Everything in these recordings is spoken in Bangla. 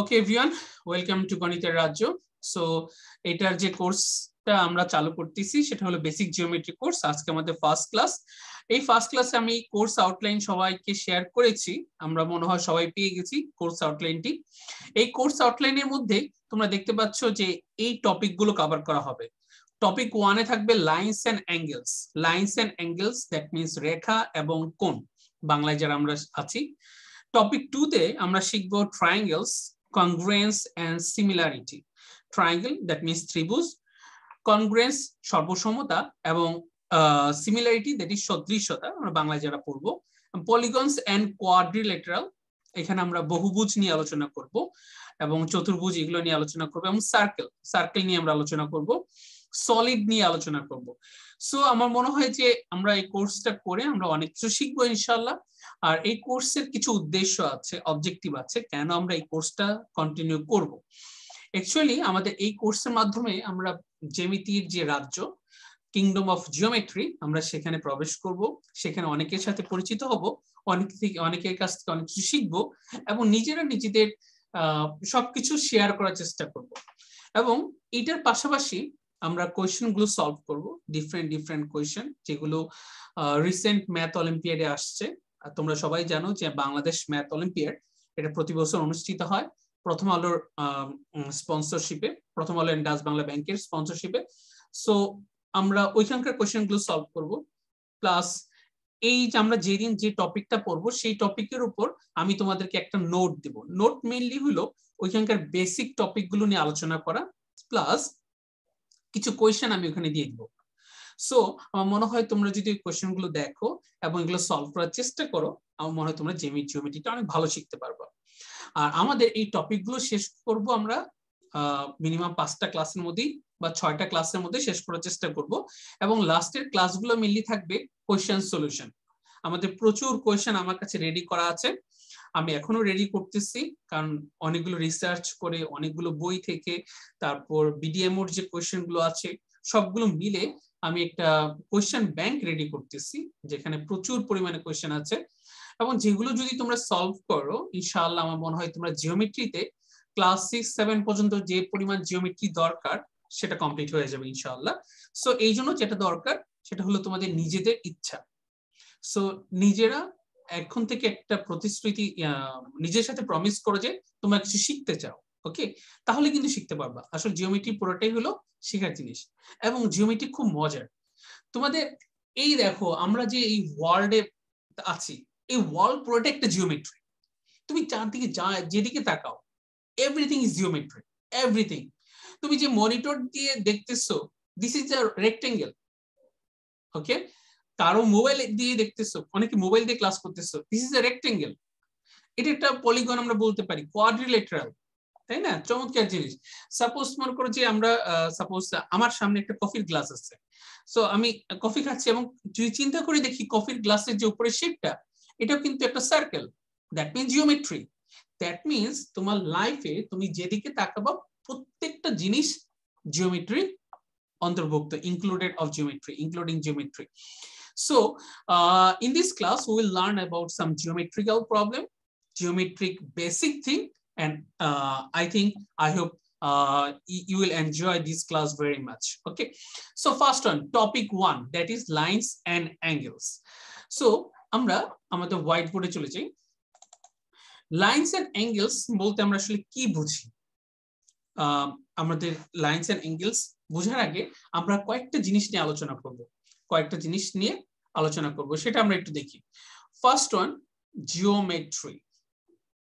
ওকে এভরিওয়ান ওয়েলকাম টু গণিতের রাজ্য সো এটার যে কোর্সটা আমরা চালু করতেছি, সেটা হলো বেসিক জিওমেট্রি কোর্স আজকে আমাদের ফার্স্ট ক্লাস এই ফার্স্ট ক্লাসে আমি কোর্স আউটলাইন সবাইকে শেয়ার করেছি, আমরা মনে হয় সবাই পেয়ে গেছি কোর্স আউটলাইনটি এই কোর্স আউটলাইনের মধ্যে তোমরা দেখতে পাচ্ছ যে এই টপিকগুলো কভার করা হবে। টপিক ওয়ানে থাকবে lines and angles lines and angles that means রেখা এবং কোণ। বাংলায় যারা আমরা আছি। টপিক টু তে আমরা শিখব triangles congruence and similarity. Triangle, that means ত্রিভুজ, congruence, সর্বসমতা এবং সিমিলারিটি দ্যাট ইজ সদৃশ্যতা, আমরা বাংলায় যারা পড়ব পলিগনস এন্ড কোয়াড্রিলেটারাল এখানে আমরা বহুভুজ নিয়ে আলোচনা করব, এবং চতুর্ভুজ এগুলো নিয়ে আলোচনা করব, এবং সার্কেল সার্কেল নিয়ে আমরা আলোচনা করব। সলিড নিয়ে আলোচনা করব। সো আমার মনে হয় যে আমরা এই কোর্সটা করে আমরা অনেক কিছু শিখব ইনশাল্লাহ আর এই কোর্সের কিছু উদ্দেশ্য আছে অবজেক্টিভ আছে, কেন আমরা এই কোর্সটা কন্টিনিউ করব। অ্যাকচুয়ালি আমাদের এই কোর্সের মাধ্যমে আমরা জ্যামিতির যে রাজ্য কিংডম অফ জিওমেট্রি আমরা সেখানে প্রবেশ করব। সেখানে অনেকের সাথে পরিচিত হব, অনেক থেকে, অনেকের কাছ থেকে অনেক কিছু শিখব এবং নিজেরা নিজেদের সবকিছু শেয়ার করার চেষ্টা করব। এবং এটার পাশাপাশি আমরা কোয়েশ্চেনগুলো সলভ করব ডিফারেন্ট ডিফারেন্ট কোয়েশ্চেন যেগুলো রিসেন্ট ম্যাথ অলিম্পিয়াডে আসছে। আর তোমরা সবাই জানো যে বাংলাদেশ ম্যাথ অলিম্পিয়াড এটা প্রতি বছর অনুষ্ঠিত হয়। প্রথম আলোর স্পন্সরশিপে প্রথম আলো ডাচ বাংলা ব্যাংকের স্পন্সরশিপে সো আমরা ওইখানকার কোয়েশ্চেনগুলো সলভ করব। প্লাস এই যে আমরা যেদিন যে টপিকটা পড়ব, সেই টপিকের উপর আমি তোমাদেরকে একটা নোট দিব। নোট মেইনলি হলো ওইখানকার বেসিক টপিকগুলো নিয়ে আলোচনা করা। প্লাস কিছু কোয়েশ্চেন আমি ওখানে দিয়ে দিব। সো আমার মনে হয় তোমরা যদি ওই কোয়েশ্চেনগুলো দেখো এবং এগুলো সলভ করার চেষ্টা করো, আমার মনে হয় তোমরা জেমি জিওমেট্রিটা অনেক ভালো শিখতে পারবা। আর আমাদের এই টপিকগুলো শেষ করব আমরা মিনিমাম পাঁচটা ক্লাসের মধ্যেই বা ছয়টা ক্লাসের মধ্যে শেষ করার চেষ্টা করব। এবং লাস্টের ক্লাসগুলো মেনলি থাকবে কোয়েশ্চেন সলিউশন আমাদের প্রচুর কোয়েশ্চেন আমার কাছে রেডি করা আছে। আমি এখনও রেডি করতেছি, কারণ অনেকগুলো রিসার্চ করে, অনেকগুলো বই থেকে, তারপর বিডিএমওর যে কোয়েশ্চেনগুলো আছে, সবগুলো মিলে আমি একটা কোয়েশ্চেন ব্যাংক রেডি করতেছি, যেখানে প্রচুর পরিমাণে কোয়েশ্চেন আছে। এবং যেগুলো যদি তোমরা সলভ করো, ইনশাআল্লাহ আমার মনে হয় তোমরা জিওমেট্রিতে ক্লাস সিক্স সেভেন পর্যন্ত যে পরিমাণ জিওমেট্রি দরকার, সেটা কমপ্লিট হয়ে যাবে ইনশাআল্লাহ। সো এই জন্য যেটা দরকার, সেটা হলো তোমাদের নিজেদের ইচ্ছা। সো নিজেরা এখন থেকে একটা প্রতিশ্রুতি নিজের সাথে প্রমিস করো যে তোমরা কিছু শিখতে চাও ওকে তাহলে কিন্তু শিখতে পারবা। আসলে জিওমেট্রি পুরোটাই হলো শেখার জিনিস। এবং জিওমেট্রি খুব মজার। তোমাদের এই দেখো, আমরা যে এই ওয়ার্ল্ডে আছি, এই ওয়ার্ল্ড পুরোটা একটা জিওমেট্রি তুমি চারদিকে যা, যেদিকে তাকাও এভরিথিং ইজ জিওমেট্রি এভরিথিং তুমি যে মনিটর দিয়ে দেখতেছো this is a rectangle okay কারও মোবাইল দিয়ে দেখতেছো, অনেকে মোবাইল দিয়ে ক্লাস করতেছো। দিস ইজ আ রেক্টেঙ্গেল এটা একটা পলিগন আমরা বলতে পারি কোয়াড্রিলেটারাল তাই না? চমৎকার জিনিস। সাপোজ মনে করো যে আমরা সাপোজ আমার সামনে একটা কফির গ্লাস আছে। সো আমি কফি খাচ্ছি এবং যদি চিন্তা করে দেখি কফির গ্লাসের যে উপরে শেপটা এটাও কিন্তু একটা circle that means geometry that means তোমার লাইফে তুমি যেদিকে তাকাবো, প্রত্যেকটা জিনিস জিওমেট্রি অন্তর্ভুক্ত included of geometry including geometry so uh, in this class we will learn about some geometrical problem geometric basic thing and uh, i think i hope uh, you will enjoy this class very much okay so first one topic one that is lines and angles so আমরা আমাদের হোয়াইট বোর্ডে চলে যাই লাইনস এন্ড অ্যাঙ্গেলস বলতে আমরা আসলে কি বুঝি আমাদের লাইনস এন্ড অ্যাঙ্গেলস বোঝার আগে আমরা কয়েকটা জিনিস নিয়ে আলোচনা করব কয়েকটা জিনিস নিয়ে আলোচনা করব, সেটা আমরা একটু দেখি। ফার্স্ট ওয়ান জিওমেট্রি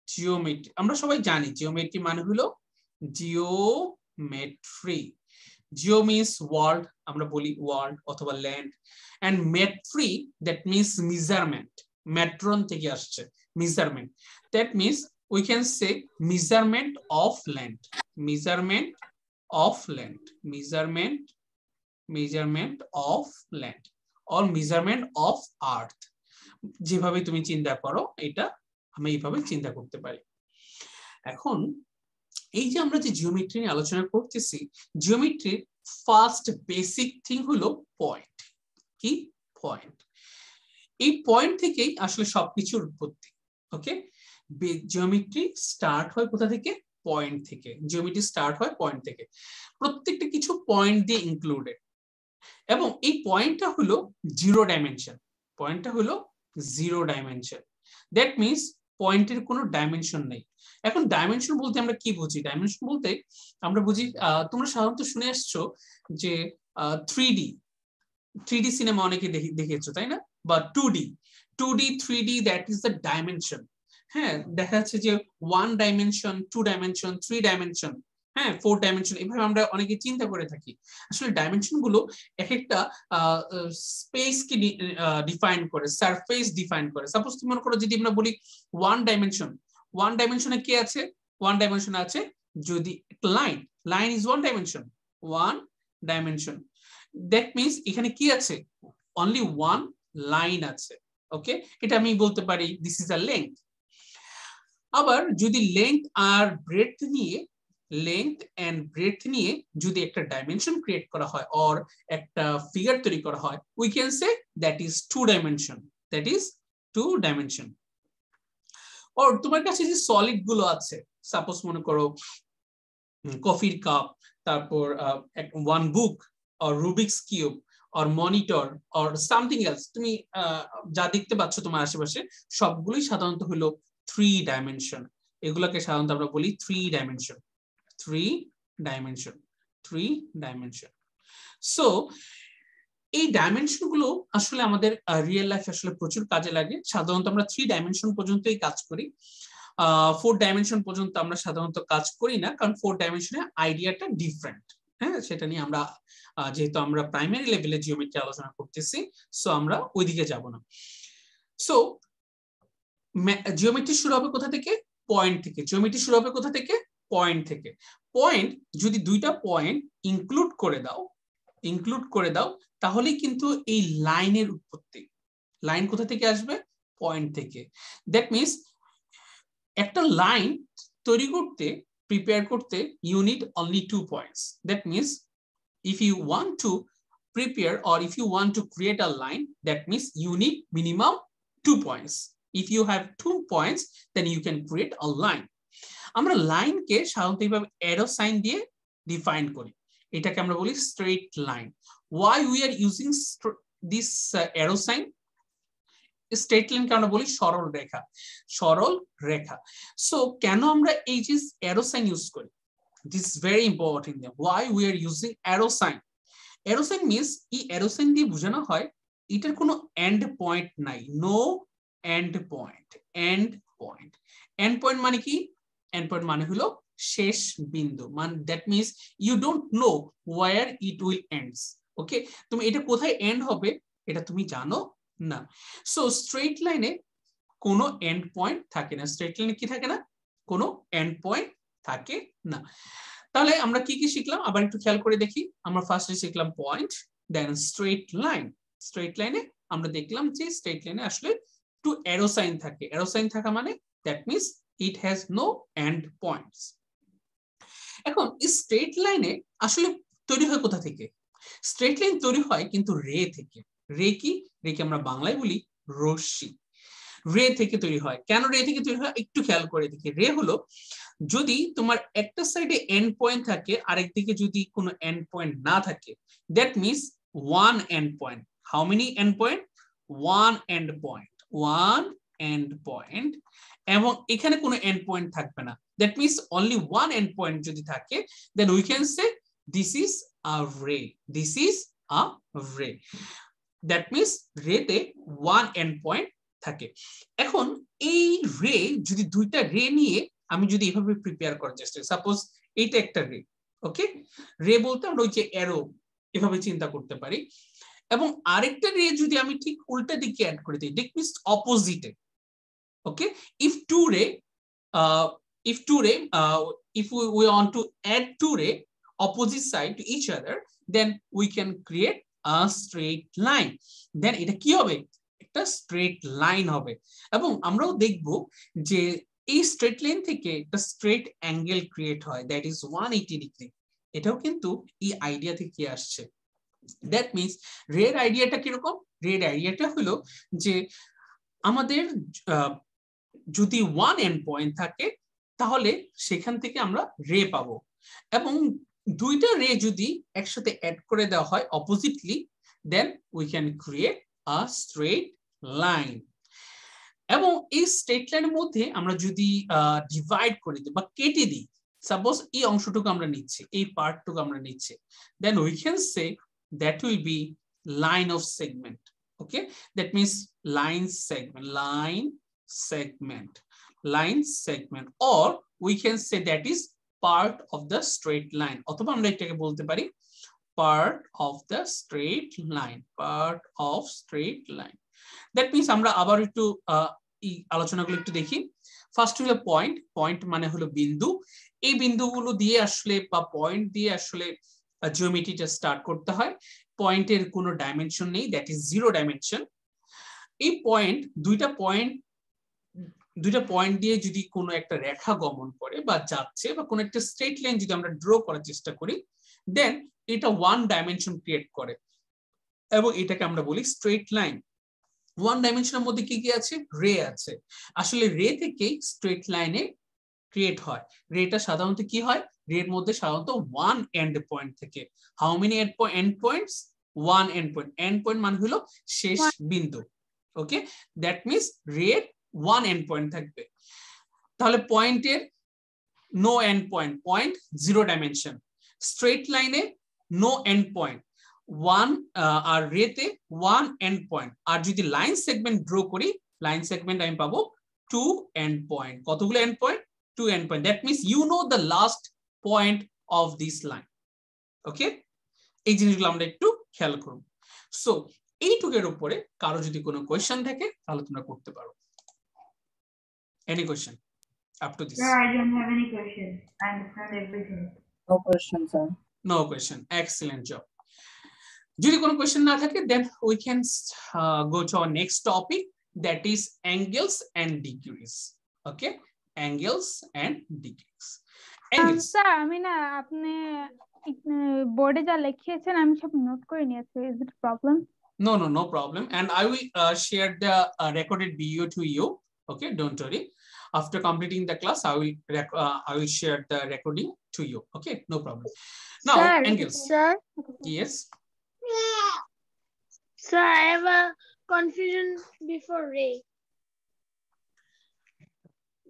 জিওমেট্রি আমরা সবাই জানি জিওমেট্রি মানে হলো জিওমেট্রি জিও মিনস ওয়ার্ল্ড আমরা বলি ওয়ার্ল্ড অথবা land and metry that means measurement metron থেকে আসছে measurement that means we can say measurement of land measurement of land measurement measurement of land or measurement of earth. যেভাবে তুমি চিন্তা করো, এটা আমি এইভাবে চিন্তা করতে পারি। এখন, এই যে আমরা যে জিওমেট্রি নিয়ে আলোচনা করতেছি জিওমেট্রির ফার্স্ট বেসিক থিং হলো পয়েন্ট কি? পয়েন্ট এই পয়েন্ট থেকেই আসলে সবকিছুর উৎপত্তি ওকে জিওমেট্রি স্টার্ট হয় কোথা থেকে? পয়েন্ট থেকে। জিওমেট্রি স্টার্ট হয় পয়েন্ট থেকে। প্রত্যেকটা কিছু পয়েন্ট দিয়ে ইনক্লুডেড এবং এই পয়েন্টটা হলো জিরো ডাইমেনশন পয়েন্টটা হলো জিরো ডাইমেনশন দ্যাট মিনস পয়েন্টের কোনো ডাইমেনশন নেই। এখন ডাইমেনশন বলতে আমরা কি বুঝি? ডাইমেনশন বলতে আমরা বুঝি তোমরা সাধারণত শুনে আসছো যে three D three D cinema অনেকে দেখেছ, তাই না? বা two D two D three D that is the dimension হ্যাঁ দেখা যাচ্ছে যে one dimension two dimension three dimension হ্যাঁ ফোর ডাইমেনশন এভাবে আমরা অনেকে চিন্তা করে থাকি। আসলে ডাইমেনশনগুলো এক একটা স্পেস কে ডিফাইন করে সারফেস ডিফাইন করে। সাপোজ তুমি মনে করো যদি আমরা বলি ওয়ান ডাইমেনশন ওয়ান ডাইমেনশনে কি আছে? ওয়ান ডাইমেনশন আছে যদি line line is one dimension one dimension that means এখানে কি আছে? অনলি ওয়ান লাইন আছে ওকে এটা আমি বলতে পারি দিস ইজ আ লেন্থ আবার যদি লেন্থ আর ব্রেথ নিয়ে লেন্থ এন্ড ব্রেথ নিয়ে যদি একটা ডাইমেনশন ক্রিয়েট করা হয় অর একটা ফিগার তৈরি করা হয় we can say that is two dimension that is two dimension or তোমার কাছে যে সলিডগুলো আছে সাপোজ মনে করো কফির কাপ তারপর one book or Rubik's cube or monitor or something else তুমি যা দেখতে পাচ্ছ তোমার আশেপাশে সবগুলোই সাধারণত হলো থ্রি ডাইমেনশন এগুলোকে সাধারণত আমরা বলি three dimension three dimension three dimension so এই ডাইমেনশনগুলো আসলে আমাদের রিয়েল লাইফে আসলে প্রচুর কাজে লাগে। সাধারণত আমরা থ্রি ডাইমেনশন পর্যন্তই কাজ করি। ফোর ডাইমেনশন পর্যন্ত আমরা সাধারণত কাজ করি না, কারণ ফোর ডাইমেনশনে আইডিয়াটা ডিফারেন্ট হ্যাঁ সেটা নিয়ে আমরা যেহেতু আমরা প্রাইমারি লেভেলে জিওমেট্রি আলোচনা করতেছি সো আমরা ওইদিকে যাব না। সো জিওমেট্রি শুরু হবে কোথা থেকে? পয়েন্ট থেকে। জিওমেট্রি শুরু হবে কোথা থেকে? পয়েন্ট থেকে। পয়েন্ট যদি দুইটা পয়েন্ট ইনক্লুড করে দাও ইনক্লুড করে দাও, তাহলেই কিন্তু এই লাইনের উৎপত্তি। লাইন কোথা থেকে আসবে? পয়েন্ট থেকে। দ্যাট মিনস একটা লাইন তৈরি করতে প্রিপেয়ার করতে you need only two points that means if you want to prepare or if you want to create a line, that means you need minimum two points if you have two points, then you can create line আমরা লাইনকে সাধারণত এইভাবে অ্যারো সাইন দিয়ে ডিফাইন করি। এটাকে আমরা বলি straight line why we are using this arrow sign straight লাইনকে আমরা বলি সরল রেখা। সরল রেখা। সো কেন আমরা এই যে অ্যারো সাইন ইউজ করি? This very important why we are using arrow sign? Arrow sign means এই arrow sign দিয়ে বোঝানো হয়, এটার কোনো এন্ড পয়েন্ট নাই। No end point end point end point মানে কি? এন্ড পয়েন্ট মানে হলো শেষ বিন্দু। মানে that means you don't know where it will ends okay তুমি এটা কোথায় এন্ড হবে, এটা তুমি জানো না। সো স্ট্রেট লাইনে কোনো এন্ড পয়েন্ট থাকে না। স্ট্রেট লাইনে কি থাকে না? কোনো এন্ড পয়েন্ট থাকে না। তাহলে আমরা কি কি শিখলাম? আবার একটু খেয়াল করে দেখি। আমরা ফার্স্টে শিখলাম point then straight line straight লাইনে আমরা দেখলাম যে স্ট্রেট লাইনে আসলে টু অ্যারো সাইন থাকে। অ্যারো সাইন থাকা মানে that means it has no end points এখন স্ট্রেট লাইনে আসলে তৈরি হয় কোথা থেকে? স্ট্রেট লাইন তৈরি হয় কিন্তু রে থেকে। রে কি? রে রেকে আমরা বাংলায় বলি রশ্মি। রে থেকে তৈরি হয়। কেন রে থেকে তৈরি হয়? একটু খেয়াল করে দেখি। রে হলো, যদি তোমার একটা সাইডে এন্ড পয়েন্ট থাকে, আরেক দিকে যদি কোনো এন্ড পয়েন্ট না থাকে that means one end point how many end point one end point one end point এবং এখানে কোনো এন্ড পয়েন্ট থাকবে না। That means only one end point যদি থাকে then we can say this is a ray this is a ray that means রেতে one end point থাকে। এখন এই রে যদি দুইটা রে নিয়ে আমি যদি এভাবে প্রিপেয়ার করার চেষ্টা করি সাপোজ এইটা একটা রে ওকে রে বলতে আমরা ওই যে অ্যারো এভাবে চিন্তা করতে পারি। এবং আরেকটা রে যদি আমি ঠিক উল্টা দিকে অ্যাড করে দিই ডিক মিনস অপোজিটে okay if two ray if two ray uh, if we, we want to add two ray opposite side to each other then we can create a straight line. Then এটা কি হবে? একটা স্ট্রেট লাইন হবে। এবং আমরাও দেখব যে এই স্ট্রেট লাইন থেকে একটা স্ট্রেট অ্যাঙ্গেল ক্রিয়েট হয়। That is one eighty degree এটাও কিন্তু এই আইডিয়া থেকে আসছে। দ্যাট মিনস রেড আইডিয়াটা কীরকম? রেড আইডিয়াটা হলো যে আমাদের যদি ওয়ান এন্ড পয়েন্ট থাকে, তাহলে সেখান থেকে আমরা রে পাবো। এবং দুইটা রে যদি একসাথে অ্যাড করে দেওয়া হয় oppositely then we can create a straight line এবং এই স্ট্রেট লাইনের মধ্যে আমরা যদি ডিভাইড করে দিই বা কেটে দিই সাপোজ এই অংশটুকু আমরা নিচ্ছি, এই পার্টটুকু আমরা নিচ্ছি then we can say that will be line of segment okay that means line segment line segment, line segment, or we can say that is part of the straight line. অথবা আমরা এটাকে বলতে পারি part of the straight line, part of straight line. That means আমরা আবার একটু আলোচনাগুলো একটু দেখি। ফার্স্ট হলো পয়েন্ট পয়েন্ট মানে হলো বিন্দু। এই বিন্দুগুলো দিয়ে আসলে বা পয়েন্ট দিয়ে আসলে জিওমেট্রিটা স্টার্ট করতে হয়। পয়েন্টের কোনো ডাইমেনশন নেই দ্যাট ইজ জিরো ডাইমেনশন এই পয়েন্ট দুইটা পয়েন্ট দুইটা পয়েন্ট দিয়ে যদি কোনো একটা রেখা গমন করে বা যাচ্ছে বা কোনো একটা স্ট্রেট লাইন যদি আমরা ড্র করার চেষ্টা করি দেন এটা ওয়ান ডাইমেনশন ক্রিয়েট করে। এবং এটাকে আমরা বলি স্ট্রেট লাইন ওয়ান ডাইমেনশনের মধ্যে কি কি আছে? রে আছে। আসলে রে থেকেই স্ট্রেট লাইনে ক্রিয়েট হয়। রেটা সাধারণত কি হয়? রের মধ্যে সাধারণত ওয়ান এন্ড পয়েন্ট থেকে। How many end end points one end point end point মানে হলো শেষ বিন্দু। ওকে দ্যাট মিনস রের ওয়ান এন্ড পয়েন্ট থাকবে। তাহলে পয়েন্টের no end point point zero dimension straight লাইনে নো এন্ড পয়েন্ট ওয়ান আর রেতে ওয়ান এন্ড পয়েন্ট আর যদি লাইন সেগমেন্ট ড্র করি লাইন সেগমেন্ট আমি পাবো টু এন্ড পয়েন্ট কতগুলো end point two end point that means you know the last point of this line okay এই জিনিসগুলো আমরা একটু খেয়াল করব। সো এইটুকের উপরে কারও যদি কোনো কোয়েশ্চেন থাকে, তাহলে তোমরা করতে পারো। Any question up to this Sir, I don't have any questions. I understand everything. No question, sir. No question excellent job যদি কোনো কোয়েশ্চেন না থাকে then we can go to our next topic that is angles and degrees okay angles and degrees angles sir আমি না আপনি বোর্ডে যা লিখিয়েছেন আমি সব নোট করে নিয়েছি is it problem No, no, no problem. And I will uh, share the uh, recorded video to you. Okay, don't worry. After completing the class, I will rec- uh, I will share the recording to you. Okay, no problem. Now, Sir, angles. Sir, Yes. sir, I have a confusion before Ray.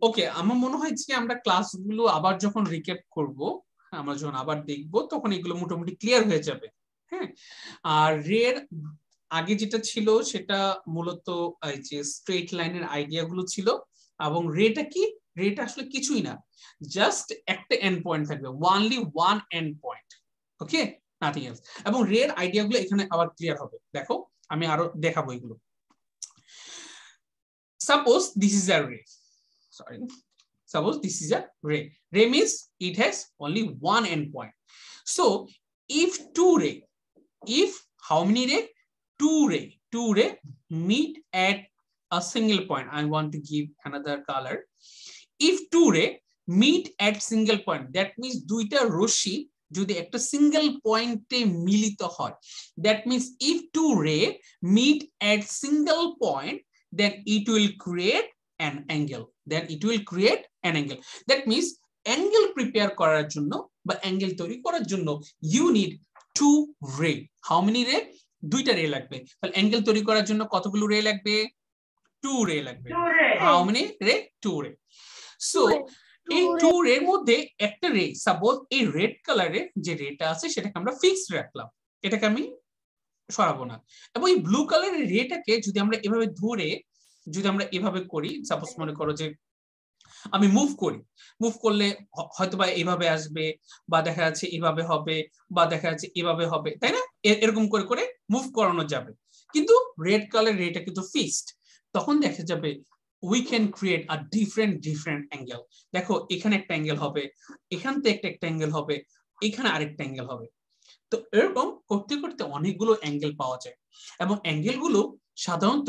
ওকে আমার মনে হয় যে আমরা ক্লাসগুলো আবার যখন রিক্যাপ করব আমরা যখন আবার দেখব তখন এগুলো মোটামুটি ক্লিয়ার হয়ে যাবে হ্যাঁ আর রের আগে যেটা ছিল সেটা মূলত এই যে স্ট্রেট লাইনের আইডিয়া গুলো ছিল এবং রেটা কি? রেটা আসলে কিছুই না। জাস্ট একটা এন্ড পয়েন্ট থাকবে only one end point okay nothing else এবং রের আইডিয়া গুলো এখানে আবার ক্লিয়ার হবে। দেখো, আমি আরও দেখাবো এগুলো। Suppose this is a ray sorry suppose suppose is is ray ray ray it it has one end point so if two ray if how many ray two ray two ray meet at a single point i want to give another color if two ray meet at single point that means দুইটা রশ্মি যদি একটা সিঙ্গেল পয়েন্টে মিলিত হয় that means if two ray meet at single point then it will create an angle then it will create an angle that means angle prepare করার জন্য বা angle তৈরি করার জন্য you need two ray how many ray দুইটা রে লাগবে তাহলে angle তৈরি করার জন্য কতগুলো রে লাগবে two রে লাগবে how many? Ray? Two ray so এই টু রের মধ্যে একটা রে সাপোজ এই রেড কালারের যে রেটা আছে সেটাকে আমরা ফিক্সড রাখলাম। এটাকে আমি সরাবো না। এবং এই ব্লু কালারের রেটাকে যদি আমরা এভাবে ধরে যদি আমরা এভাবে করি সাপোজ মনে করো যে আমি মুভ করি। মুভ করলে হ- হয়তোবা এভাবে আসবে বা দেখা যাচ্ছে এভাবে হবে বা দেখা যাচ্ছে এভাবে হবে তাই না? এরকম করে করে মুভ করানো যাবে। কিন্তু রেড কালার রেটা কিন্তু ফিক্সড তখন দেখা যাবে we can create a different different angle দেখো এখানে একটা অ্যাঙ্গেল হবে এখান থেকে একটা একটা অ্যাঙ্গেল হবে এখানে আরেকটা অ্যাঙ্গেল হবে। তো এরকম করতে করতে অনেকগুলো অ্যাঙ্গেল পাওয়া যায়। এবং অ্যাঙ্গেলগুলো সাধারণত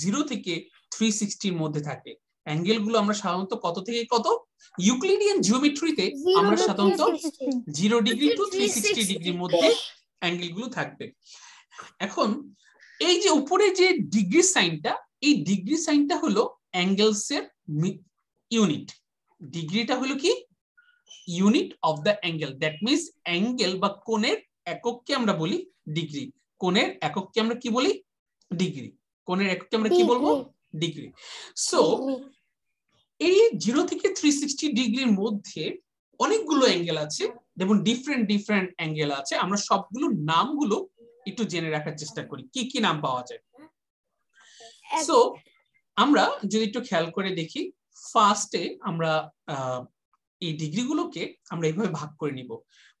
জিরো থেকে থ্রি সিক্সটির মধ্যে থাকে। অ্যাঙ্গেলগুলো আমরা সাধারণত কত থেকে কত? ইউক্লিডিয়ান জিওমেট্রিতে আমরা সাধারণত zero degree to three sixty ডিগ্রির মধ্যে অ্যাঙ্গেলগুলো থাকবে। এখন এই যে উপরে যে ডিগ্রি সাইনটা এই ডিগ্রি সাইনটা হলো অ্যাঙ্গেলস এর ইউনিট ডিগ্রিটা হলো কি? Unit of the angle that means angle বা কোণের একককে আমরা বলি ডিগ্রি কোণের একককে আমরা কি বলি? ডিগ্রি কোণের একককে আমরা কি বলব? ডিগ্রি সো এই জিরো থেকে থ্রি সিক্সটি ডিগ্রির মধ্যে অনেকগুলো অ্যাঙ্গেল আছে। যেমন ডিফারেন্ট ডিফারেন্ট অ্যাঙ্গেল আছে। আমরা সবগুলো নামগুলো একটু জেনে রাখার চেষ্টা করি। কি কি নাম পাওয়া যায়? সো আমরা যদি একটু খেয়াল করে দেখি ফার্স্টে আমরা এই ডিগ্রিগুলোকে আমরা এইভাবে ভাগ করে নিব।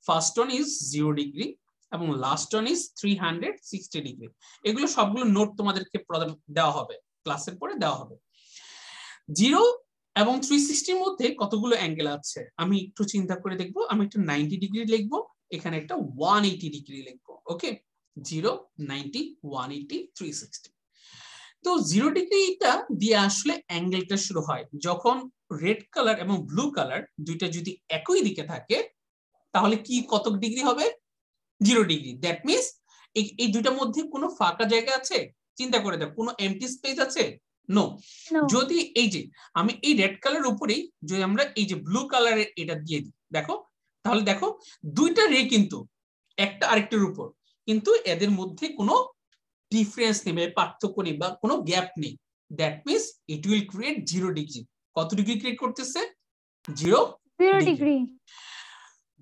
First one is zero degree এবং last one is three hundred sixty degree এগুলো সবগুলো নোট তোমাদেরকে প্রদান দেওয়া হবে। ক্লাসের পরে দেওয়া হবে। জিরো এবং থ্রি সিক্সটির মধ্যে কতগুলো অ্যাঙ্গেল আছে? আমি একটু চিন্তা করে দেখব। আমি একটা নাইনটি ডিগ্রি লিখব এখানে একটা ওয়ান এইটি ডিগ্রি লিখব। Okay zero ninety one eighty three sixty তো জিরো ডিগ্রিটা দিয়ে আসলে অ্যাঙ্গেলটা শুরু হয়। যখন রেড কালার এবং ব্লু কালার দুইটা যদি একই দিকে থাকে তাহলে কি কত ডিগ্রি হবে? জিরো ডিগ্রি দ্যাট মিনস এই দুইটার মধ্যে কোনো ফাঁকা জায়গা আছে? চিন্তা করে দেখো কোনো এমটি স্পেস আছে? নো যদি এই যে আমি এই রেড কালার উপরেই যদি আমরা এই যে ব্লু কালারের এটা দিয়ে দিই দেখো তাহলে দেখো দুইটা রে কিন্তু একটা আরেকটার উপর। কিন্তু এদের মধ্যে কোনো ডিফারেন্স নেই বা পার্থক্য নেই বা কোনো গ্যাপ নেই। That means it will create zero degree কত ডিগ্রি ক্রিয়েট করতেছে? জিরো জিরো ডিগ্রি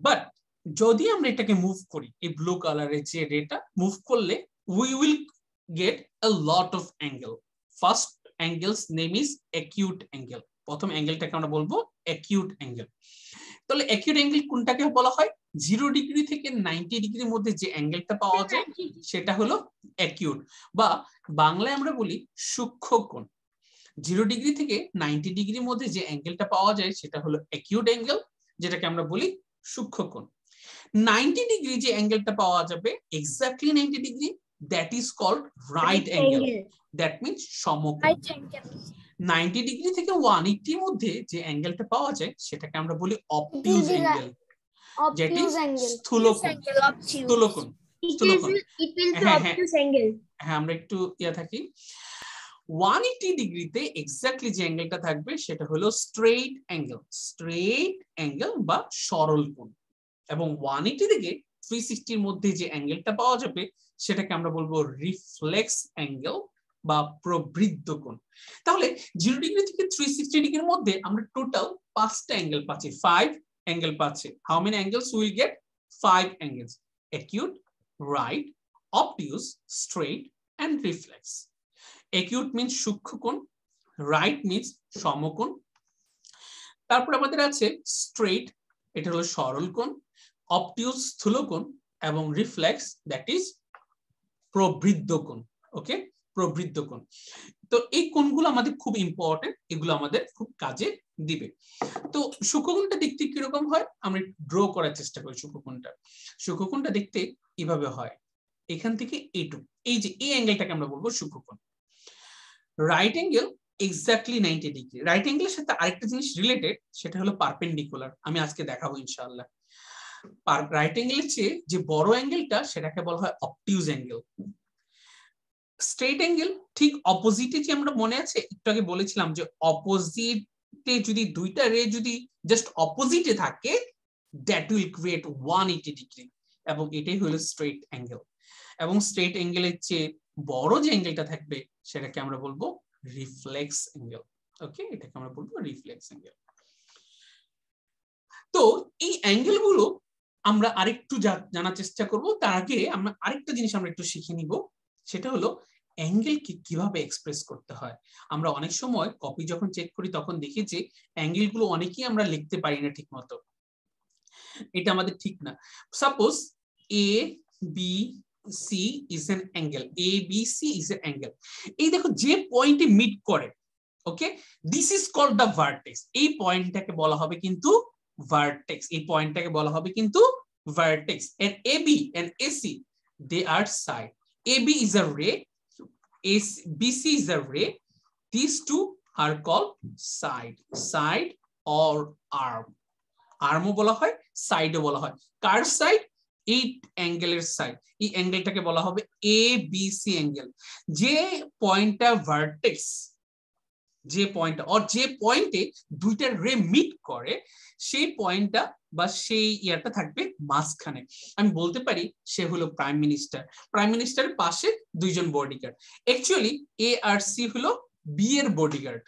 বাট যদি আমরা এটাকে মুভ করি এই ব্লু কালারের যে রেটা মুভ করলে we will get a lot of angle first angles name is acute angle প্রথম অ্যাঙ্গেলটাকে আমরা বলব অ্যাকিউট অ্যাঙ্গেল তাহলে অ্যাকিউট অ্যাঙ্গেল কোনটাকে বলা হয়? জিরো ডিগ্রি থেকে নাইনটি ডিগ্রির মধ্যে যে অ্যাঙ্গেলটা পাওয়া যায় সেটা হলো অ্যাকিউট বা বাংলায় আমরা বলি সূক্ষ্ম কোণ। জিরো ডিগ্রি থেকে নাইনটি ডিগ্রির মধ্যে যে অ্যাঙ্গেলটা পাওয়া যায় সেটা হলো অ্যাকিউট অ্যাঙ্গেল যেটাকে আমরা বলি সূক্ষ্ম কোণ। নাইনটি ডিগ্রি যে অ্যাঙ্গেলটা পাওয়া যাবে exactly ninety degree that is called right angle that means সমকোণ. নাইনটি ডিগ্রি থেকে ওয়ান এইটির মধ্যে যে অ্যাঙ্গেলটা পাওয়া যায় সেটাকে আমরা বলি be অ্যাঙ্গেল। যেটি স্থূলকোণ। স্থূলকোণ হ্যাঁ, হ্যাঁ। হ্যাঁ আমরা একটু ইয়া থাকি। ওয়ান এইটি ডিগ্রিতে এক্স্যাক্টলি যে অ্যাঙ্গেলটা থাকবে সেটা হলো স্ট্রেইট অ্যাঙ্গেল স্ট্রেইট অ্যাঙ্গেল বা সরল কোণ। এবং ওয়ান এইটি থেকে থ্রি সিক্সটির মধ্যে যে অ্যাঙ্গেলটা পাওয়া যাবে সেটাকে আমরা বলব রিফ্লেক্স অ্যাঙ্গেল বা প্রবৃদ্ধ কোণ তাহলে জিরো ডিগ্রি থেকে থ্রি সিক্সটি ডিগ্রির মধ্যে আমরা টোটাল পাঁচটা অ্যাঙ্গেল পাচ্ছি ফাইভ অ্যাঙ্গেল পাচ্ছি how many angles will get five angles right, obtuse, straight, and reflex. Acute means সূক্ষ্ম কোণ, right means সমকোণ। তারপর আমাদের আছে straight, এটা হলো সরল কোণ, obtuse স্থূল কোণ এবং reflex that is প্রবৃদ্ধ কোণ। ওকে প্রবৃদ্ধ কোণ। তো এই কোণগুলো আমাদের খুব ইম্পর্টেন্ট এগুলো আমাদের খুব কাজে দিবে। তো সূক্ষ্মকোণটা দেখতে কীরকম হয়? আমরা ড্র করার চেষ্টা করি সূক্ষ্মকোণটা সূক্ষ্মকোণটা দেখতে এভাবে হয়। এখান থেকে এইটুকু এই যে, এই অ্যাঙ্গেলটাকে আমরা বলব সূক্ষ্মকোণ right angle exactly ninety degree right অ্যাঙ্গেলের সাথে আরেকটা জিনিস রিলেটেড সেটা হলো পারপেন্ডিকুলার আমি আজকে দেখাবো ইনশাআল্লাহ। রাইট অ্যাঙ্গেলের চেয়ে যে বড় অ্যাঙ্গেলটা সেটাকে বলা হয় অপটিউজ অ্যাঙ্গেল স্ট্রেট অ্যাঙ্গেল ঠিক অপোজিটে যে আমরা মনে আছে, একটু আগে বলেছিলাম যে অপোজিটে যদি দুইটা রে যদি জাস্ট অপোজিটে থাকে that will create one eighty degree এবং এটাই হলো স্ট্রেট অ্যাঙ্গেল এবং স্ট্রেট অ্যাঙ্গেলের চেয়ে বড় যে অ্যাঙ্গেলটা থাকবে, সেটাকে আমরা বলব রিফ্লেক্স অ্যাঙ্গেল ওকে এটাকে আমরা বলব রিফ্লেক্স অ্যাঙ্গেল তো এই অ্যাঙ্গেলগুলো আমরা আরেকটু জানার চেষ্টা করব। তার আগে আমরা আরেকটা জিনিস আমরা একটু শিখে নিব। সেটা হলো অ্যাঙ্গেলকে কীভাবে এক্সপ্রেস করতে হয়। আমরা অনেক সময় কপি যখন চেক করি তখন দেখি যে অ্যাঙ্গেলগুলো অনেকেই আমরা লিখতে পারি না ঠিক মতো এটা আমাদের ঠিক না। Suppose A B C is an angle A B C is an angle এই দেখো যে পয়েন্টে মিট করে okay this is called the vertex এই পয়েন্টটাকে বলা হবে কিন্তু ভার্টেক্স এই পয়েন্টটাকে বলা হবে কিন্তু vertex and A B and A C they are side AB is a ray, AC, BC is a ray. These two are called side, side or arm. আর্মও বলা হয় সাইডও বলা হয়। কার সাইড এই অ্যাঙ্গেলের সাইড এই অ্যাঙ্গেলটাকে বলা হবে এ বি সি অ্যাঙ্গেল। যে পয়েন্টটা ভার্টেক্স যে পয়েন্ট অর যে পয়েন্টে দুইটা রে মিট করে, সেই পয়েন্টটা বা সেই ইয়ারটা থাকবে মাঝখানে। আমি বলতে পারি সে হলো প্রাইম মিনিস্টার প্রাইম মিনিস্টারের পাশে দুইজন বডিগার্ড অ্যাকচুয়ালি এ আর সি হলো বি এর বডিগার্ড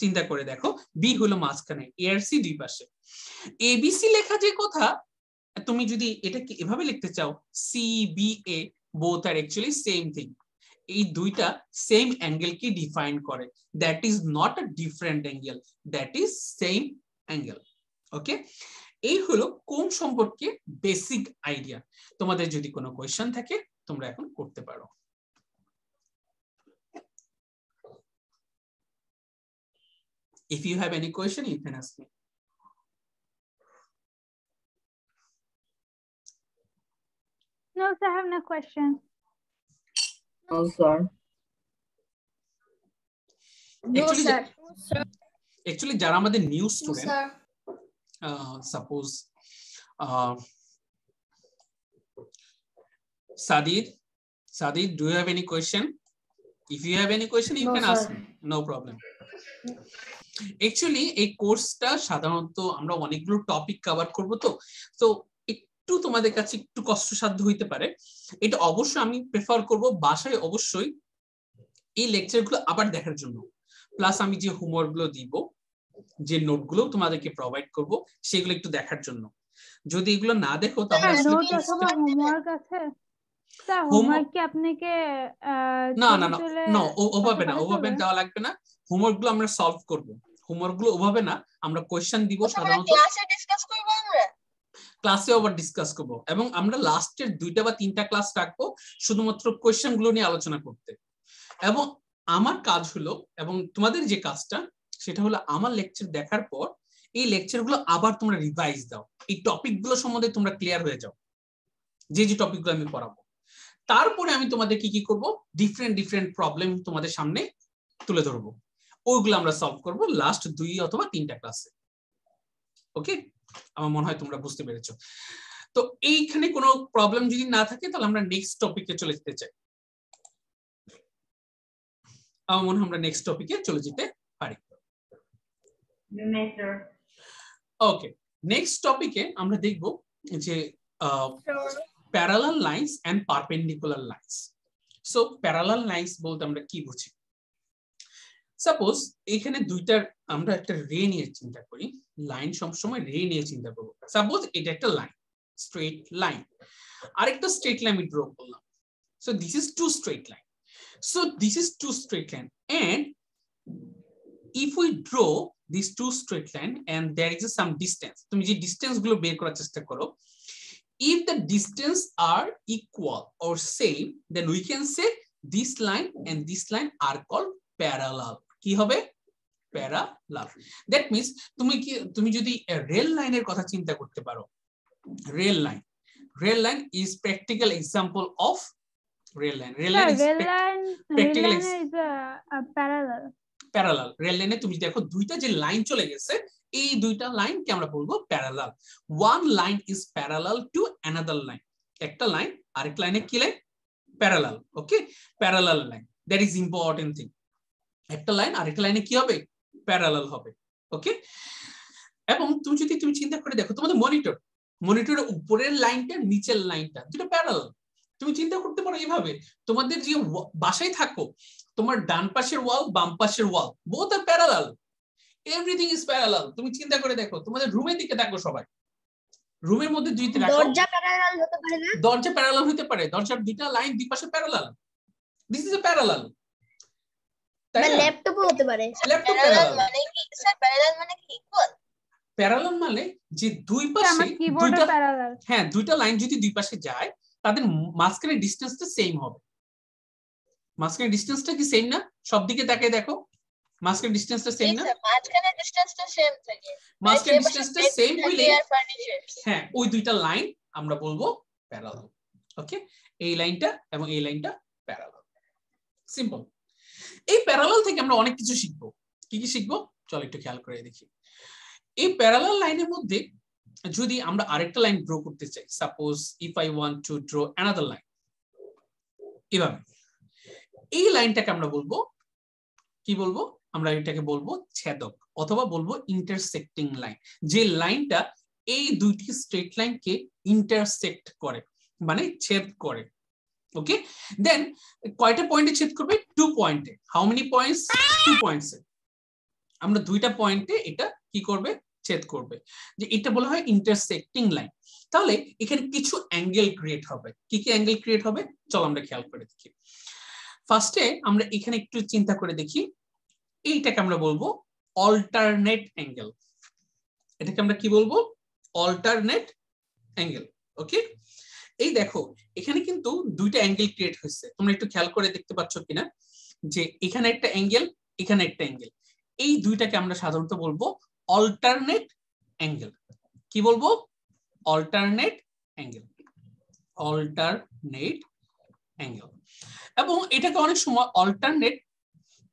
চিন্তা করে দেখো বি হলো মাঝখানে এ আর সি দুই পাশে। এবিসি লেখা যে কথা, তুমি যদি এটাকে এভাবে লিখতে চাও C B A both are actually same thing এই দুইটা সেম অ্যাঙ্গেল কি ডিফাইন করে? That is not a different angle that is same angle okay এই হলো কোন সম্পর্কে বেসিক আইডিয়া তোমাদের যদি কোনো কোয়েশ্চেন থাকে তোমরা এখন করতে পারো। If you have any question, you can ask me. No, sir, I have no. No, sir. No, Actually, sir. No, sir. Actually, যারা আমাদের new No, student sir. uh, suppose uh, Sadid, Sadid, do you have any question? If you have any question, you No, can sir. ask me. No problem. Actually, এই কোর্সটা সাধারণত আমরা অনেকগুলো টপিক কভার করব তো তো একটু তোমাদের কাছে একটু কষ্টসাধ্য হইতে পারে। এটা অবশ্যই আমি প্রেফার করব। বাসায় অবশ্যই এই লেকচারগুলো আবার দেখার জন্য। প্লাস আমি যে হোমওয়ার্কগুলো দিব যে নোটগুলো তোমাদেরকে প্রোভাইড করব সেগুলো একটু দেখার জন্য। যদি এগুলো না দেখো তাহলে course-টা- অথবা হোমওয়ার্ক আছে। হোমওয়ার্ক কি আপনাকে না না না না ও- ওভাবে না ওভাবে দেওয়া লাগবে না। হোমওয়ার্কগুলো আমরা সলভ করব। হোমওয়ার্কগুলো ওভাবে না আমরা কোয়েশ্চেন দিব সাধারণত ক্লাসে ডিসকাস করব আমরা। ক্লাসে আবার ডিসকাস করব। এবং আমরা লাস্টের দুইটা বা তিনটা ক্লাস রাখব শুধুমাত্র কোয়েশ্চেনগুলো নিয়ে আলোচনা করতে। এবং আমার কাজ হলো এবং তোমাদের যে কাজটা, সেটা হলো আমার লেকচার দেখার পর এই লেকচারগুলো আবার তোমরা রিভাইজ দাও। এই টপিকগুলো সম্বন্ধে তোমরা ক্লিয়ার হয়ে যাও। যে যে টপিকগুলো আমি পড়াবো। তারপরে আমি তোমাদের কি কি করব? ডিফারেন্ট ডিফারেন্ট প্রবলেম তোমাদের সামনে তুলে ধরবো। ওইগুলো আমরা সলভ করব লাস্ট দুই অথবা তিনটা ক্লাসে ওকে আমার মনে হয় তোমরা বুঝতে পেরেছ। তো এইখানে কোনো প্রবলেম যদি না থাকে তাহলে আমরা নেক্সট টপিকে চলে যেতে চাই। আমার মনে হয় আমরা নেক্সট টপিকে চলে যেতে পারি। ওকে নেক্সট টপিকে আমরা দেখব যে parallel lines and perpendicular lines so parallel lines বলতে আমরা কি বুঝি? সাপোজ এখানে দুইটার আমরা একটা রে নিয়ে চিন্তা করি লাইন সবসময় রে নিয়ে চিন্তা করব। সাপোজ এটা একটা লাইন স্ট্রেট লাইন আরেকটা স্ট্রেট লাইন আমি ড্র করলাম। So this is two straight line so this is two straight line and if we draw these two straight line and there is some distance, তুমি যে ডিসটেন্সগুলো বের করার চেষ্টা করো, if the distance are equal or same, then we can say this line and this line are called parallel. কি হবে? প্যারালাল দ্যাট মিন্স তুমি কি তুমি যদি রেল লাইনের কথা চিন্তা করতে পারো rail line rail line is practical example of rail line. Rail line parallel. Parallel rail লাইনে তুমি দেখো দুইটা যে লাইন চলে গেছে এই দুইটা লাইনকে আমরা বলব parallel one line is parallel to another line একটা লাইন আরেক লাইনে কি line parallel okay parallel line that is important thing একটা লাইন আর একটা লাইনে কি হবে? প্যারালাল হবে ওকে এবং তুমি যদি তুমি চিন্তা করে দেখো তোমাদের মনিটর মনিটরের উপরের লাইনটা নিচের লাইনটা দুটো প্যারালাল তুমি চিন্তা করতে পারো এইভাবে তোমাদের যে বাসায় থাকো তোমার ডান পাশের ওয়াল বাম পাশের wall both are parallel everything is parallel তুমি চিন্তা করে দেখো তোমাদের রুমের দিকে দেখো সবাই। রুমের মধ্যে দুই দরজা প্যারালাল হতে পারে না? দরজা প্যারালাল হতে পারে। দরজার দুইটা লাইন দুই পাশে parallel this is a parallel তাই ল্যাপটপও হতে পারে। ল্যাপটপ প্যারালাল মানে কি? স্যার প্যারালাল মানে কি? ইকুয়াল প্যারালাল মানে যে দুই পাশে দুইটা হ্যাঁ দুইটা লাইন যদি দুই পাশে যায় তাদের মাঝখানে ডিস্টেন্সটা সেম হবে। মাঝখানে ডিস্টেন্সটা কি সেম না? সব দিকে তাকিয়ে দেখো। মাঝখানে ডিস্টেন্সটা সেম না? মাঝখানে ডিসটেন্সটা সেম থাকে। মাঝখানে ডিস্টেন্সটা সেম হইলে হ্যাঁ ওই দুইটা লাইন আমরা বলব প্যারালাল ওকে এই লাইনটা এবং এই লাইনটা প্যারালাল সিম্পল এই প্যারালাল থেকে আমরা অনেক কিছু শিখব। কি কি শিখব? চলো একটু খেয়াল করে দেখি। এই প্যারালাল লাইনের মধ্যে যদি আমরা আরেকটা লাইন ড্র করতে চাই suppose if I want to draw another line এভাবে। এই লাইনটাকে আমরা বলব, কি বলব? আমরা এটাকে বলব ছেদক, অথবা বলব ইন্টারসেক্টিং লাইন যে লাইনটা এই দুইটি স্ট্রেট লাইনকে ইন্টারসেক্ট করে মানে ছেদ করে। ওকে দেন কয়টা পয়েন্টে ছেদ করবে? টু পয়েন্টে হাউ মেনি পয়েন্টস টু পয়েন্টসে আমরা দুইটা পয়েন্টে এটা কি করবে? ছেদ করবে। যে এটা বলা হয় ইন্টারসেক্টিং লাইন তাহলে এখানে কিছু অ্যাঙ্গেল ক্রিয়েট হবে। কি কি অ্যাঙ্গেল ক্রিয়েট হবে? চলো আমরা খেয়াল করে দেখি। ফার্স্টে আমরা এখানে একটু চিন্তা করে দেখি। এইটাকে আমরা বলব অল্টারনেট অ্যাঙ্গেল এটাকে আমরা কি বলব? অল্টারনেট অ্যাঙ্গেল ওকে এই দেখো, এখানে কিন্তু দুইটা অ্যাঙ্গেল ক্রিয়েট হয়েছে। তোমরা একটু খেয়াল করে দেখতে পাচ্ছ কিনা? যে এখানে একটা অ্যাঙ্গেল এখানে একটা অ্যাঙ্গেল এই দুইটাকে আমরা সাধারণত বলব অল্টারনেট অ্যাঙ্গেল কি বলব? অল্টারনেট অ্যাঙ্গেল অল্টারনেট অ্যাঙ্গেল এবং এটাকে অনেক সময় অল্টারনেট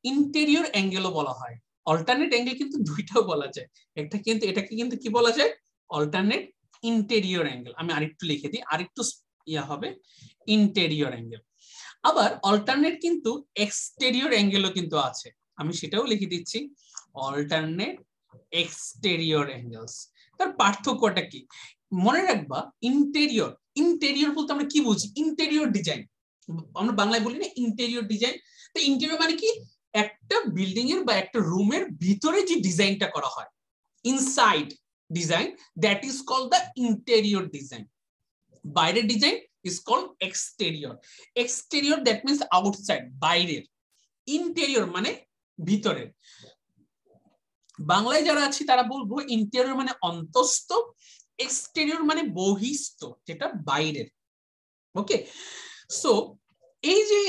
ইন্টেরিয়র অ্যাঙ্গেলও বলা হয়। অল্টারনেট অ্যাঙ্গেল কিন্তু দুইটাও বলা যায়। একটা কিন্তু, এটাকে কিন্তু কি বলা যায়? অল্টারনেট ইন্টেরিয়র অ্যাঙ্গেল আমি আরেকটু লিখে দিই, আরেকটু ইয়া হবে ইন্টেরিয়র অ্যাঙ্গেল আবার অল্টারনেট কিন্তু এক্সটেরিয়র অ্যাঙ্গেলও কিন্তু আছে। আমি সেটাও লিখে দিচ্ছি অল্টারনেট এক্সটেরিয়র অ্যাঙ্গেলস তার পার্থক্যটা কি? মনে রাখবা ইন্টেরিয়র ইন্টেরিয়র বলতে আমরা কি বুঝি? ইন্টেরিয়র ডিজাইন আমরা বাংলায় বলি না ইন্টেরিয়র ডিজাইন তো ইন্টেরিয়র মানে কি? একটা বিল্ডিং এর বা একটা রুমের ভিতরে যে ডিজাইনটা করা হয়। Inside design that is call the interior design বাইরের design is call exterior exterior that means outside বাইরের। ইন্টেরিয়র মানে ভিতরের। বাংলায় যারা আছি, তারা বলব ইন্টেরিয়র মানে অন্তস্থ এক্সটেরিয়র মানে বহিস্থ, যেটা বাইরের। ওকে সো এই যে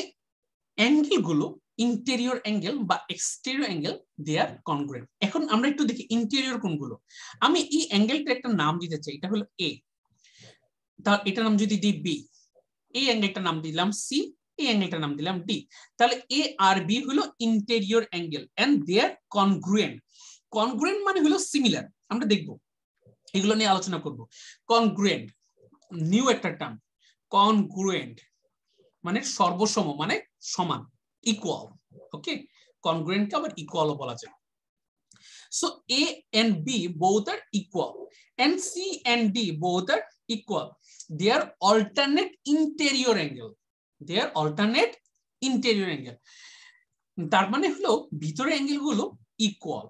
অ্যাঙ্গেলগুলো ইন্টেরিয়র অ্যাঙ্গেল বা exterior angle they are congruent এখন আমরা একটু দেখি ইন্টেরিয়র কোনগুলো। আমি এই অ্যাঙ্গেলটা একটা নাম দিতে চাই, এটা হলো এ তা এটা নাম যদি দিই বি এই অ্যাঙ্গেলটার নাম দিলাম সি এই অ্যাঙ্গেলটার নাম দিলাম ডি তাহলে এ আর বি হলো interior angle and they are congruent congruent মানে হলো সিমিলার আমরা দেখব। এগুলো নিয়ে আলোচনা করব। কনগ্রুয়েন্ট নিউ একটা টার্ম কনগ্রুয়েন্ট মানে সর্বসম মানে সমান। ইকুয়াল ওকে কনগ্রুয়েন্টকে আবার ইকুয়ালও বলা যায়। So A and B both are equal and C and d both are equal. They are alternate interior angle, they are alternate interior angle. তার মানে হলো, ভিতরের অ্যাঙ্গেলগুলো ইকুয়াল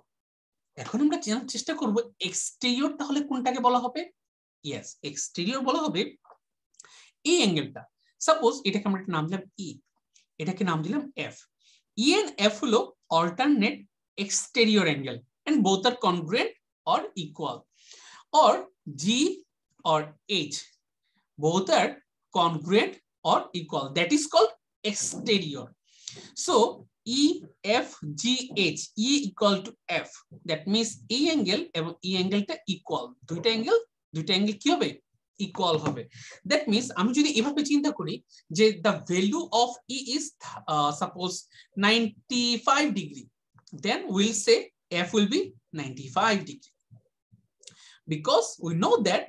এখন আমরা জানার চেষ্টা করব এক্সটেরিয়র তাহলে কোনটাকে বলা হবে? ইয়েস এক্সটেরিয়র বলা হবে এই অ্যাঙ্গেলটা সাপোজ এটাকে আমরা একটা নাম দিলাম ই এটাকে নাম দিলাম এফ ই এন্ড এফ হলো alternate exterior angle and both are congruent or equal or G or H both are congruent or equal that is called exterior so E F G H E equal to F that means এই অ্যাঙ্গেল এবং এই অ্যাঙ্গেলটা ইকুয়াল দুইটা অ্যাঙ্গেল দুইটা অ্যাঙ্গেল কি হবে ইকুয়াল হবে দ্যাট মিনস আমি যদি এভাবে চিন্তা করি যে the value of E is suppose 95 degree then we'll say f will be 95 degree because we know that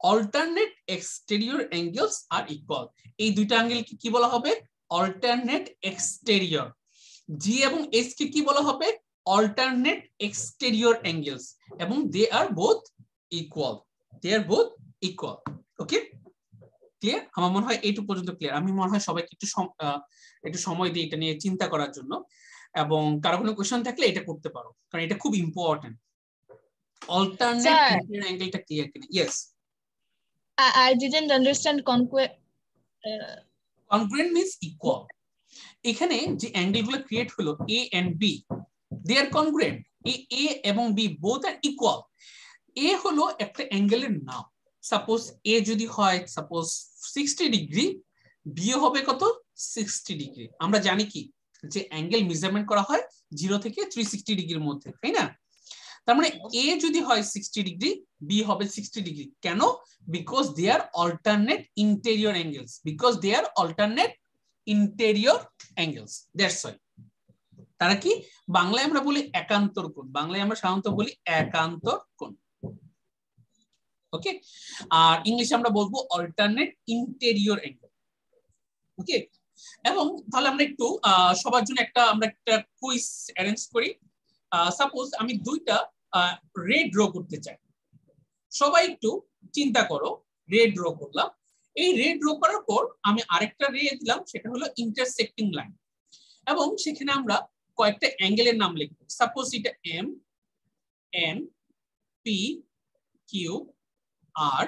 alternate exterior angles are equal এই দুইটা অ্যাঙ্গেল কি বলা হবে alternate exterior g এবং h কে কি বলা হবে alternate exterior angles এবং they are both equal they are both equal okay clear আমার মনে হয় এইটুকু পর্যন্ত ক্লিয়ার আমি মনে হয় সবাইকে একটু একটু সময় দিই এটা নিয়ে চিন্তা করার জন্য। এবং কারও কোনো কোশ্চেন থাকলে এটা করতে পারো কারণ এটা খুব ইম্পর্টেন্ট অল্টারনেট ইন্টার অ্যাঙ্গেলটা ক্লিয়ার কিনা? Yes didn't understand conque- uh, congruent means equal এখানে যে অ্যাঙ্গেলগুলো ক্রিয়েট হলো A and B they are congruent এই এ এবং B both are equal A হলো একটা অ্যাঙ্গেলের নাম। সাপোজ এ যদি হয় সাপোজ সিক্সটি ডিগ্রি বি হবে কত? সিক্সটি ডিগ্রি আমরা জানি কি? যে অ্যাঙ্গেল মেজারমেন্ট করা হয় জিরো থেকে থ্রি সিক্সটি ডিগ্রির মধ্যে, তাই না? তার মানে এ যদি হয় সিক্সটি ডিগ্রি বি হবে সিক্সটি ডিগ্রি কেন? Because they are alternate interior angles because they are alternate interior angles that's why তারা কি? বাংলায় আমরা বলি একান্তর কোণ। বাংলায় আমরা সাধারণত বলি একান্তর কোণ। ওকে আর ইংলিশে আমরা বলব অল্টারনেট ইন্টেরিয়র অ্যাঙ্গেল ওকে এবং তাহলে আমরা একটু সবার জন্য একটা, আমরা একটা কুইজ অ্যারেঞ্জ করি। সাপোজ আমি দুইটা রে ড্র করতে চাই। সবাই একটু চিন্তা করো রে ড্র করলাম। এই রে ড্র করার পর আমি আরেকটা রে দিলাম, সেটা হলো ইন্টারসেক্টিং লাইন এবং সেখানে আমরা কয়েকটা অ্যাঙ্গেলের নাম লিখব। সাপোজ এটা M N P Q R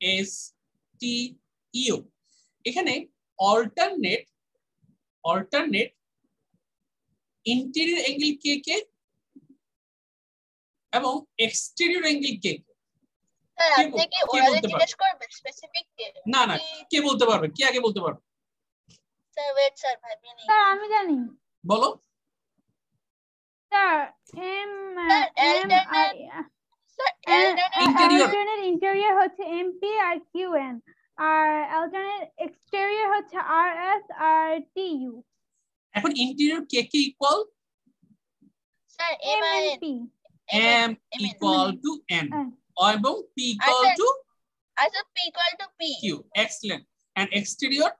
S T U এখানে অল্টারনেট অল্টারনেট ইন্টেরিয়র অ্যাঙ্গেল কে কে এবং এক্সটেরিয়র অ্যাঙ্গেল কে কে? না না কে বলতে পারবে? কে আগে বলতে পারবে? স্যার ওয়েট স্যার ভাবি নেই। স্যার আমি জানি। বলো। Sir M M alternate- sir alternate Interior. Alternate interior হচ্ছে এমপি আর কিউএন আর অল্টারনেট এক্সটেরিয়র হচ্ছে আর এস আর টিইউ এখন ইন্টেরিয়র কে কে equal sir M M I N N P M M equal to N হ্যাঁ। এবং পি ইকুয়াল আচ্ছা। টু আচ্ছা P equal to P Q excellent and exterior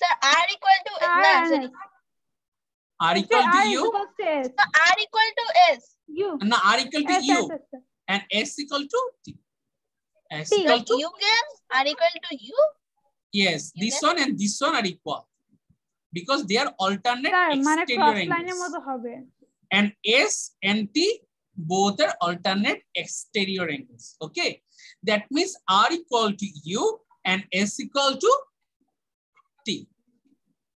sir R equal to R না R sorry R equal to R U equals to S R U. the R equal to S, U. S, S, and S equal to T. S T. equal to U can R equal to U. Yes, you this one and this one are equal because they are alternate exterior angles. And S and T both are alternate exterior angles. Okay, that means R equal to U and S equal to T.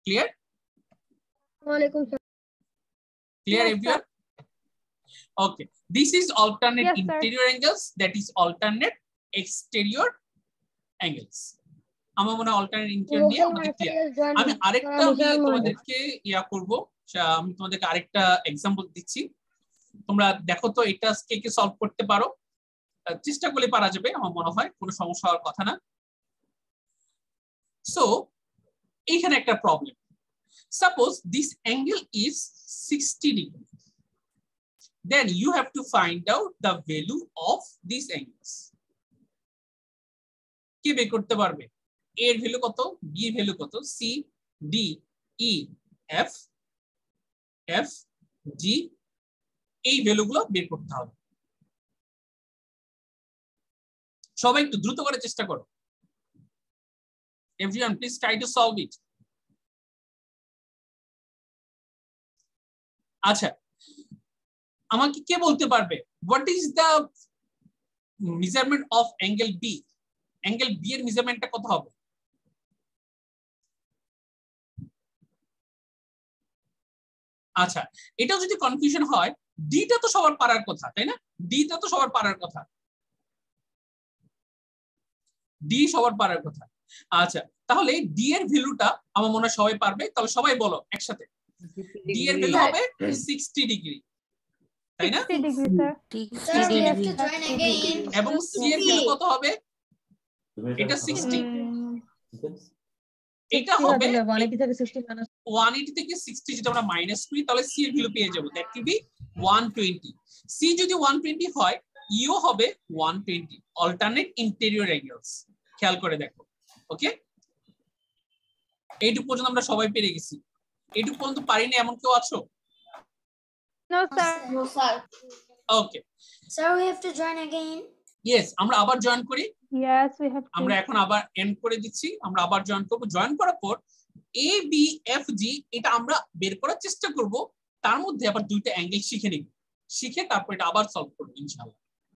Clear? Clear everyone? Okay. This is alternate Yes, interior sir. angles. That is alternate exterior angles. আমার মনে হয় alternate interior নিয়ে আমাদের clear আমি আরেকটা আমি তোমাদেরকে ইয়া করব আমি তোমাদেরকে আরেকটা এক্সাম্পল দিচ্ছি তোমরা দেখো তো এটা কে কে সলভ করতে পারো চেষ্টা করলে পারা যাবে আমার মনে হয় কোনো সমস্যা হওয়ার কথা না সো এইখানে একটা problem suppose this angle is sixty degree then you have to find out the value of these angles কি বের করতে পারবে a এর ভ্যালু কত b এর ভ্যালু কত c d e f f g এই ভ্যালুগুলো বের করতে হবে সবাই একটু দ্রুত করার চেষ্টা করো everyone please try to solve it আচ্ছা আমাকে কে বলতে পারবে? What is the measurement of angle B angle B এর মেজারমেন্টটা কত হবে? আচ্ছা এটাও যদি কনফিউশন হয় ডিটা তো সবার পারার কথা তাই না? ডিটা তো সবার পারার কথা। ডি সবার পারার কথা। আচ্ছা তাহলে ডি এর ভ্যালুটা আমার মনে হয় সবাই পারবে তাহলে সবাই বলো একসাথে। ডি এর ভ্যালু হবে সিক্সটি ডিগ্রি তাই না? 60 degree sir Sir, we have Yes, to join again. এবং সি এর ভ্যালু কত হবে? এটা 60 এটা হবে 180 থেকে 60 যদি আমরা মাইনাস করি তাহলে সি এর ভ্যালু পেয়ে যাব। দ্যাট উইল বি 120 সি যদি 120 হয় ইও হবে 120 অল্টারনেট ইন্টেরিয়র অ্যাঙ্গেলস খেয়াল করে দেখো ওকে এইটুকু পর্যন্ত আমরা সবাই পেরে গেছি। এইটুকু পর্যন্ত পারিনি এমন কেউ আছো? No sir. No, sir. Okay. Sir, we have to join again. Yes, আমরা আবার জয়েন করি ইয়েস উই হ্যাভ আমরা এখন আবার এন্ড করে দিচ্ছি আমরা আবার জয়েন করব জয়েন করার পর এ বি এফ জি এটা আমরা বের করার চেষ্টা করব তার মধ্যে আবার দুইটা অ্যাঙ্গেল শিখে নিব শিখে তারপর এটা আবার সলভ করব ইনশাআল্লাহ